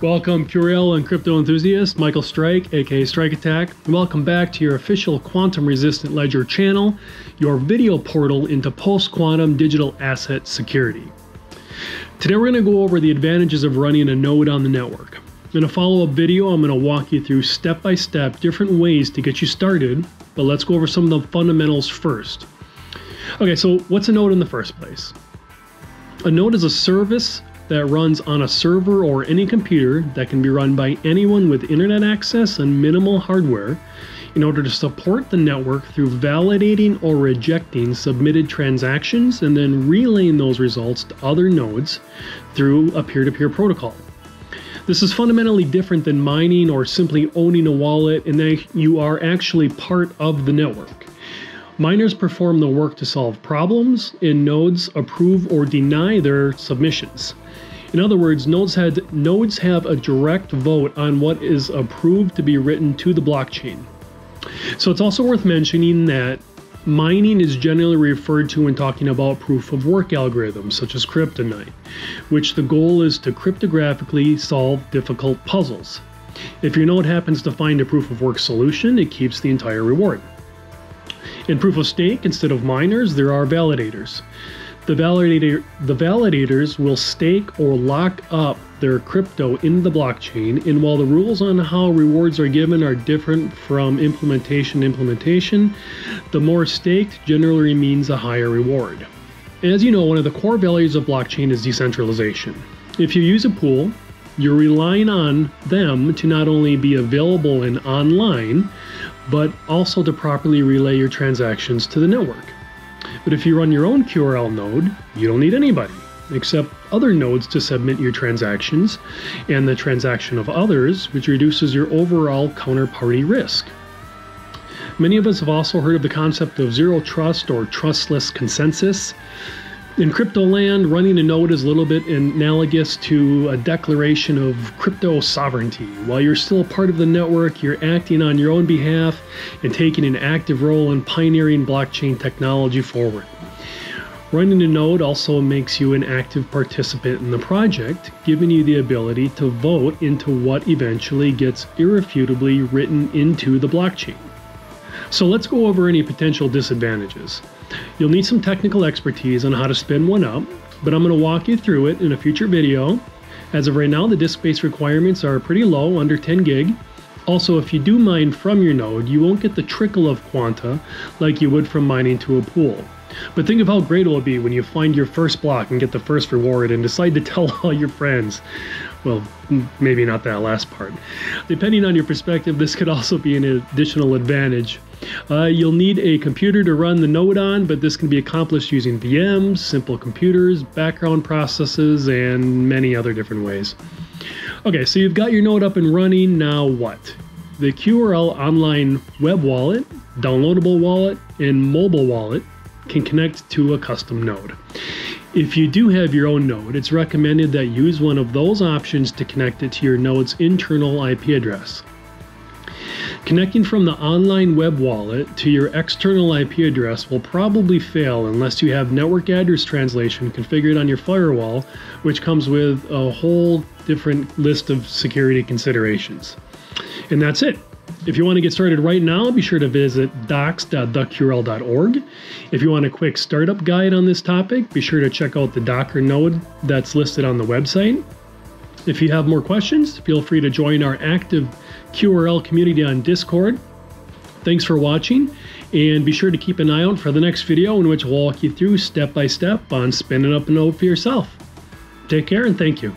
Welcome, QRL and crypto enthusiasts. Michael Strike, aka Strike Attack. Welcome back to your official quantum resistant ledger channel, your video portal into post quantum digital asset security. Today, we're going to go over the advantages of running a node on the network. In a follow up video, I'm going to walk you through step by step different ways to get you started, but let's go over some of the fundamentals first. Okay, so what's a node in the first place? A node is a service that runs on a server or any computer that can be run by anyone with internet access and minimal hardware in order to support the network through validating or rejecting submitted transactions and then relaying those results to other nodes through a peer to peer protocol. This is fundamentally different than mining or simply owning a wallet, in that you are actually part of the network. Miners perform the work to solve problems, and nodes approve or deny their submissions. In other words, nodes, had, nodes have a direct vote on what is approved to be written to the blockchain. So it's also worth mentioning that mining is generally referred to when talking about proof of work algorithms such as CryptoNight, which the goal is to cryptographically solve difficult puzzles. If your node happens to find a proof of work solution, it keeps the entire reward. In proof of stake, instead of miners, there are validators. The, validator, the validators will stake or lock up their crypto in the blockchain, and while the rules on how rewards are given are different from implementation to implementation, the more staked generally means a higher reward. As you know, one of the core values of blockchain is decentralization. If you use a pool, you're relying on them to not only be available and online, but also to properly relay your transactions to the network. But if you run your own QRL node, you don't need anybody except other nodes to submit your transactions and the transaction of others, which reduces your overall counterparty risk. Many of us have also heard of the concept of zero trust or trustless consensus. In crypto land, running a node is a little bit analogous to a declaration of crypto sovereignty. While you're still a part of the network, you're acting on your own behalf and taking an active role in pioneering blockchain technology forward. Running a node also makes you an active participant in the project, giving you the ability to vote into what eventually gets irrefutably written into the blockchain. So let's go over any potential disadvantages. You'll need some technical expertise on how to spin one up, but I'm going to walk you through it in a future video. As of right now, the disk space requirements are pretty low, under 10 gig. Also, if you do mine from your node, you won't get the trickle of quanta like you would from mining to a pool. But think of how great it will be when you find your first block and get the first reward and decide to tell all your friends. Well, maybe not that last part. Depending on your perspective, this could also be an additional advantage. Uh, you'll need a computer to run the node on, but this can be accomplished using VMs, simple computers, background processes, and many other different ways. Okay, so you've got your node up and running. Now what? The QRL online web wallet, downloadable wallet, and mobile wallet can connect to a custom node. If you do have your own node, it's recommended that you use one of those options to connect it to your node's internal IP address. Connecting from the online web wallet to your external IP address will probably fail unless you have network address translation configured on your firewall, which comes with a whole different list of security considerations. And that's it. If you want to get started right now, be sure to visit docs.theqrl.org. If you want a quick startup guide on this topic, be sure to check out the Docker node that's listed on the website. If you have more questions, feel free to join our active QRL community on Discord. Thanks for watching, and be sure to keep an eye out for the next video in which we'll walk you through step by step on spinning up a node for yourself. Take care and thank you.